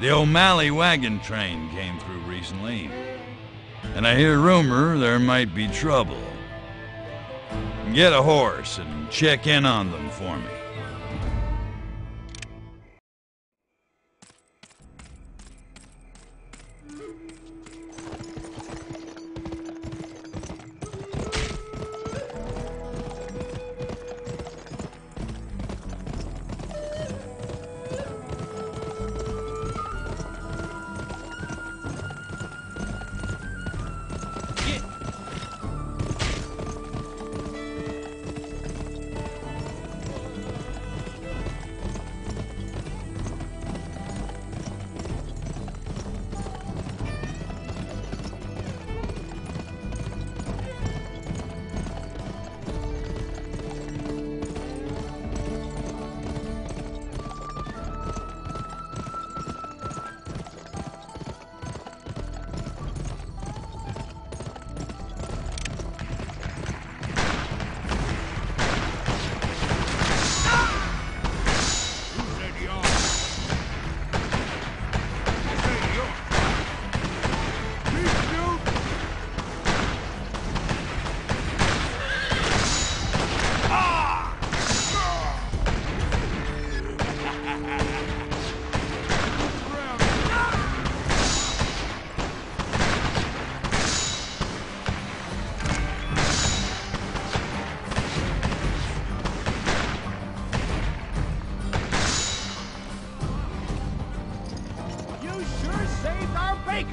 The O'Malley wagon train came through recently. And I hear rumor there might be trouble. Get a horse and check in on them for me.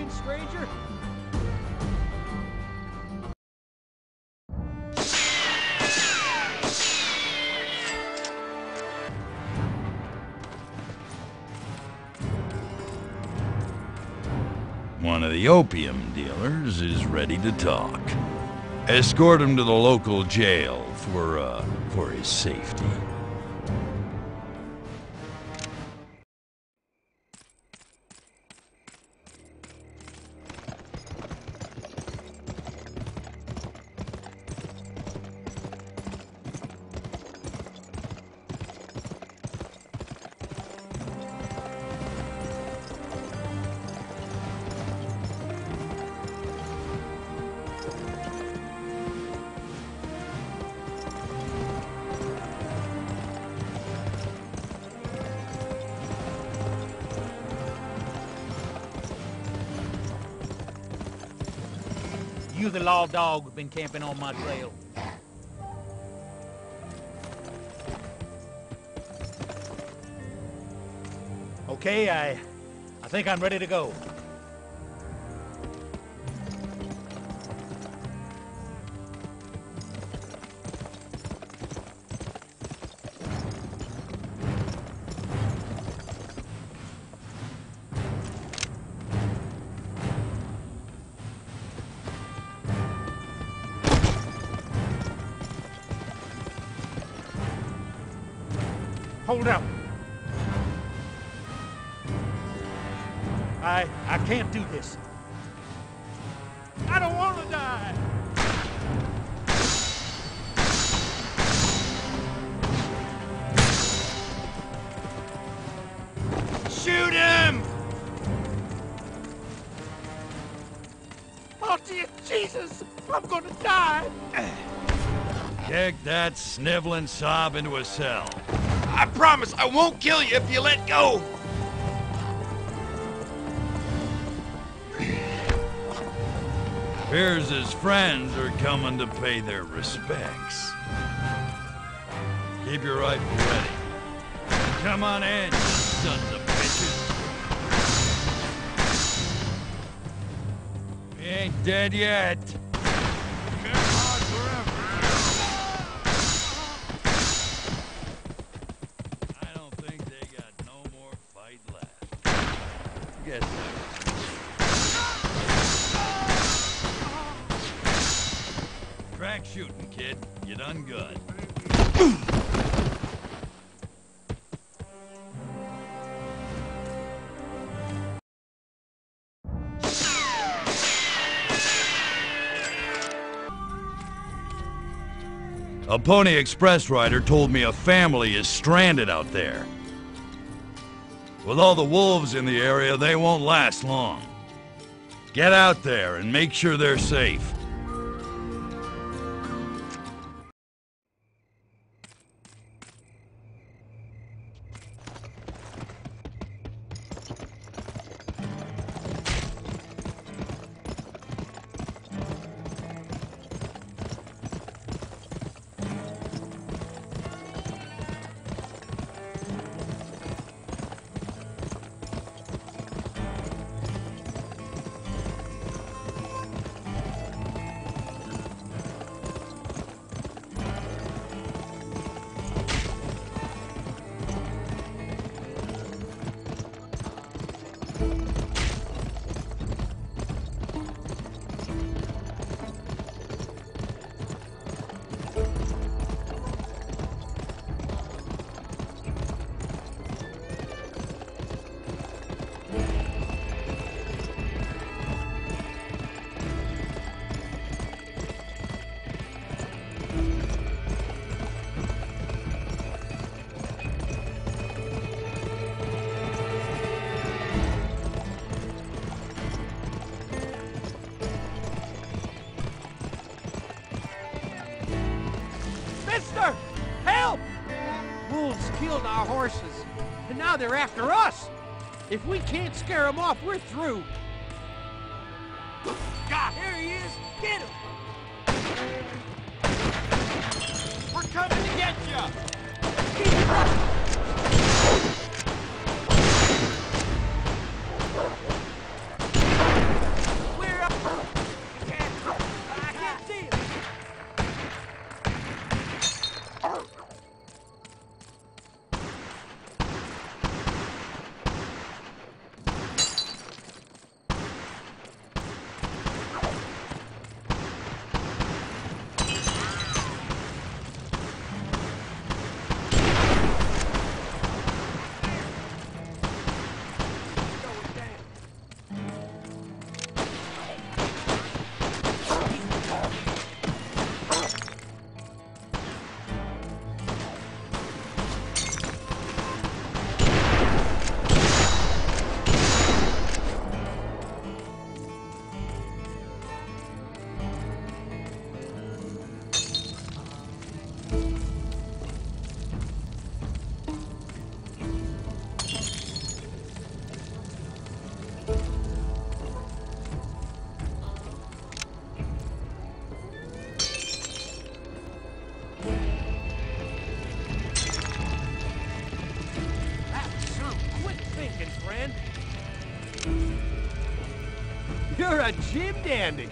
Stranger. One of the opium dealers is ready to talk. Escort him to the local jail for, uh, for his safety. You the law dog who've been camping on my trail. Okay, I... I think I'm ready to go. Hold up. I... I can't do this. I don't want to die. Shoot him! Oh, dear Jesus! I'm gonna die! Kick that sniveling sob into a cell. I promise I won't kill you if you let go. Pierce's friends are coming to pay their respects. Keep your rifle ready. Come on in, sons of bitches. We ain't dead yet. Crack shooting, kid. You done good. A Pony Express rider told me a family is stranded out there. With all the wolves in the area, they won't last long. Get out there and make sure they're safe. Wolves killed our horses, and now they're after us. If we can't scare them off, we're through. God, here he is! Get him! We're coming to get you! You're a Jim Dandy.